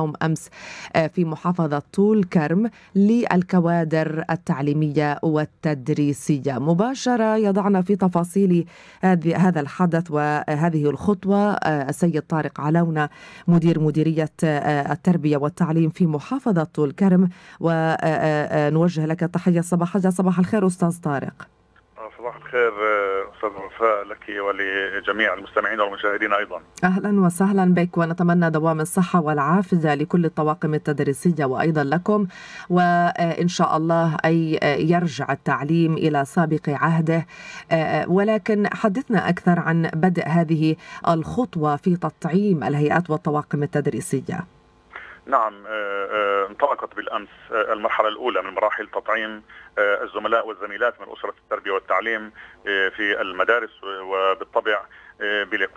يوم أمس في محافظة طول كرم للكوادر التعليمية والتدريسية. مباشرة يضعنا في تفاصيل هذا الحدث وهذه الخطوة السيد طارق علونا مدير مديرية التربية والتعليم في محافظة طول كرم. ونوجه لك تحية. صباح صباح الخير أستاذ طارق. صباح الخير أستاذ وفاء لك ولجميع المستمعين والمشاهدين أيضا. أهلا وسهلا بك ونتمنى دوام الصحة والعافية لكل الطواقم التدريسية وأيضا لكم وإن شاء الله أي يرجع التعليم إلى سابق عهده ولكن حدثنا أكثر عن بدء هذه الخطوة في تطعيم الهيئات والطواقم التدريسية. نعم انطلقت بالأمس المرحلة الأولى من مراحل تطعيم الزملاء والزميلات من أسرة التربية والتعليم في المدارس وبالطبع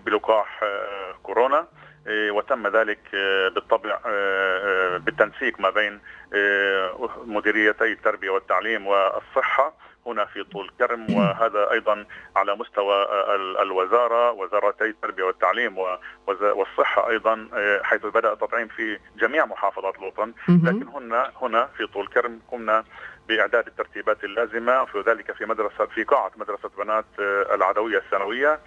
بلقاح كورونا وتم ذلك بالطبع بالتنسيق ما بين مديريتي التربية والتعليم والصحة هنا في طول كرم وهذا أيضا على مستوى الوزارة وزارتي التربية والتعليم والصحة أيضا حيث بدأ التطعيم في جميع محافظات الوطن لكن هنا هنا في طول كرم قمنا بإعداد الترتيبات اللازمة في ذلك في مدرسة في قاعة مدرسة بنات العدوية الثانوية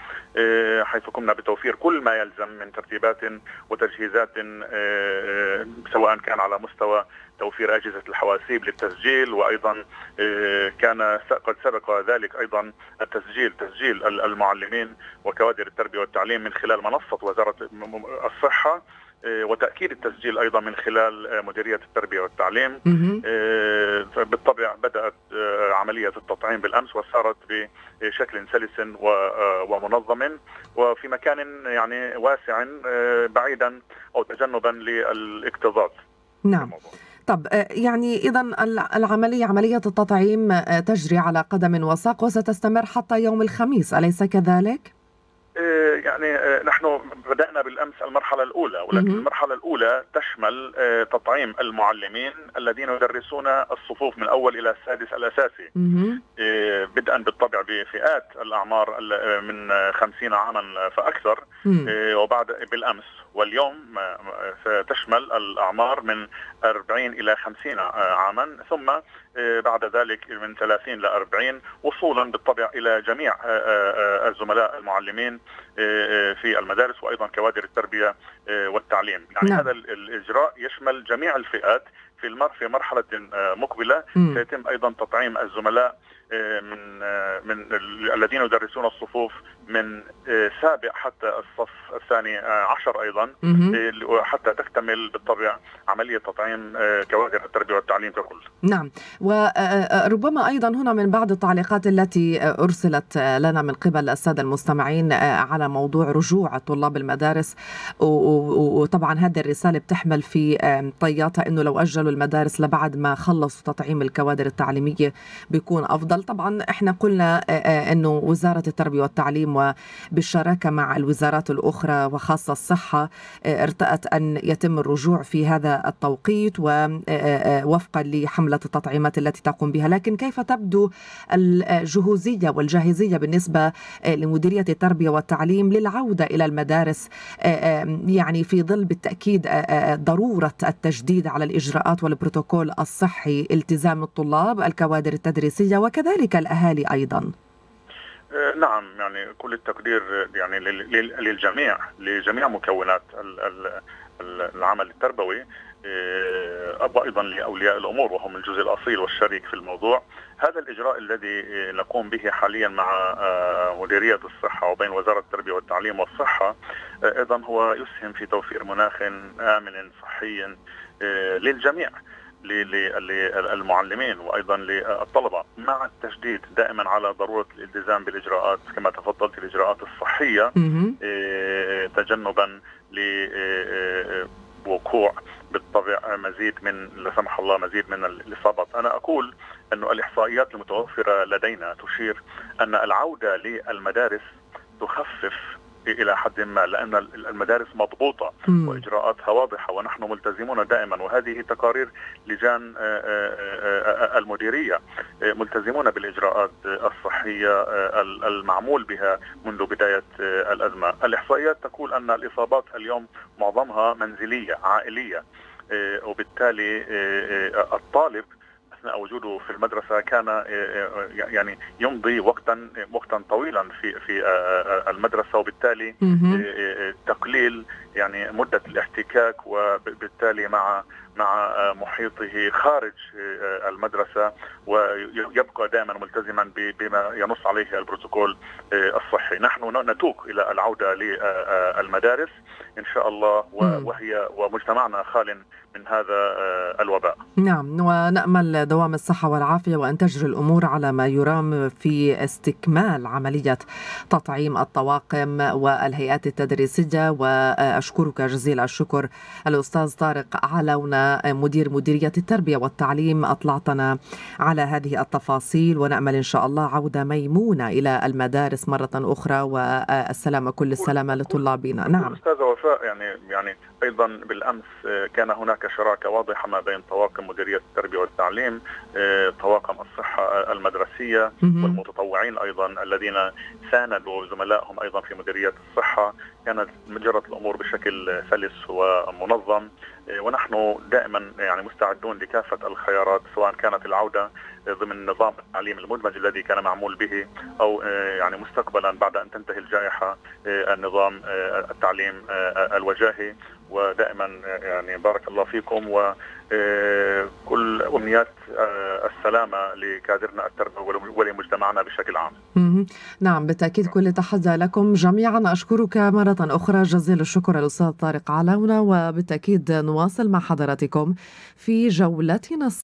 حيث قمنا بتوفير كل ما يلزم من ترتيبات وتجهيزات سواء كان على مستوى توفير أجهزة الحواسيب للتسجيل وأيضا كان قد سبق ذلك أيضا التسجيل تسجيل المعلمين وكوادر التربية والتعليم من خلال منصة وزارة الصحة وتأكيد التسجيل أيضا من خلال مديرية التربية والتعليم. بالطبع بدأت عملية التطعيم بالأمس وسارت بشكل سلس ومنظم. وفي مكان يعني واسع بعيدا أو تجنبا للإكتظاظ. نعم. طب يعني إذا العملية عملية التطعيم تجري على قدم وساق وستستمر حتى يوم الخميس أليس كذلك؟ يعني نحن بدأنا بالأمس المرحلة الأولى ولكن المرحلة الأولى تشمل تطعيم المعلمين الذين يدرسون الصفوف من أول إلى السادس الأساسي. بدءا بالطبع بفئات الأعمار من خمسين عاما فأكثر. وبعد بالأمس. واليوم تشمل الأعمار من 40 إلى 50 عاما. ثم بعد ذلك من 30 ل 40 وصولا بالطبع إلى جميع الزملاء المعلمين في المدارس وأيضا كوادر التربية والتعليم. يعني نعم. هذا الإجراء يشمل جميع الفئات في المر في مرحلة مقبلة. م. سيتم أيضا تطعيم الزملاء من من الذين يدرسون الصفوف من سابع حتى الصف الثاني عشر أيضا. حتى تكتمل بالطبع عملية تطعيم كوادر التربية والتعليم ككل. نعم. وربما أيضا هنا من بعض التعليقات التي أرسلت لنا من قبل السادة المستمعين على موضوع رجوع طلاب المدارس. وطبعا هذه الرسالة بتحمل في طياتها إنه لو أجلوا المدارس لبعد ما خلصوا تطعيم الكوادر التعليمية بيكون أفضل. طبعا إحنا قلنا إنه وزارة التربية والتعليم وبالشراكة مع الوزارات الأخرى وخاصة الصحة ارتأت أن يتم الرجوع في هذا التوقيت ووفقا لحملة التطعيمات التي تقوم بها. لكن كيف تبدو الجهوزية والجاهزية بالنسبة لمديرية التربية والتعليم للعودة إلى المدارس يعني في ظل بالتأكيد ضرورة التجديد على الإجراءات والبروتوكول الصحي التزام الطلاب الكوادر التدريسية وكذلك الأهالي أيضا؟ نعم يعني كل التقدير يعني للجميع لجميع مكونات العمل التربوي. وأيضا لأولياء الأمور وهم الجزء الأصيل والشريك في الموضوع. هذا الإجراء الذي نقوم به حاليا مع مديرية الصحة وبين وزارة التربية والتعليم والصحة أيضا هو يسهم في توفير مناخ آمن صحي للجميع. للمعلمين وأيضا للطلبة. مع التشديد دائما على ضرورة الالتزام بالإجراءات كما تفضلت الإجراءات الصحية تجنبا لوقوع بالطبع مزيد من لا سمح الله مزيد من الإصابات، أنا أقول انه الإحصائيات المتوفرة لدينا تشير أن العودة للمدارس تخفف إلى حد ما لأن المدارس مضبوطة. وإجراءاتها واضحة ونحن ملتزمون دائما وهذه تقارير لجان المديرية ملتزمون بالإجراءات الصحية المعمول بها منذ بداية الأزمة، الإحصائيات تقول أن الإصابات اليوم معظمها منزلية عائلية وبالتالي الطالب اثناء وجوده في المدرسة كان يعني يمضي وقتا وقتا طويلا في في المدرسة وبالتالي تقليل يعني مدة الاحتكاك وبالتالي مع مع محيطه خارج المدرسة ويبقى دائما ملتزما بما ينص عليه البروتوكول الصحي، نحن نتوق إلى العودة للمدارس إن شاء الله وهي ومجتمعنا خال من هذا الوباء. نعم ونأمل دوام الصحة والعافية وأن تجري الأمور على ما يرام في استكمال عملية تطعيم الطواقم والهيئات التدريسية واشكرك جزيل الشكر الأستاذ طارق علونا مدير مديرية التربية والتعليم. أطلعتنا على هذه التفاصيل ونأمل إن شاء الله عودة ميمونة إلى المدارس مرة أخرى والسلامه كل السلامة لطلابنا. نعم. أستاذة وفاء يعني يعني أيضا بالأمس كان هناك شراكة واضحة ما بين طواقم مديرية التربية والتعليم طواقم الصحة المدرسية والمتطوعين أيضا الذين ساندوا زملائهم أيضا في مديرية الصحة. كانت جرت الأمور بشكل سلس ومنظم. ونحن دائما يعني مستعدون لكافة الخيارات سواء كانت العودة ضمن نظام التعليم المدمج الذي كان معمول به أو يعني مستقبلا بعد أن تنتهي الجائحة النظام التعليم الوجاهي. ودائما يعني بارك الله فيكم وكل أمنيات السلامة لكادرنا التربوي ولمجتمعنا بشكل عام. نعم بالتأكيد كل تحيه لكم جميعا. أشكرك مرة أخرى. جزيل الشكر الاستاذ طارق علاونة. وبالتأكيد نواصل مع حضراتكم في جولتنا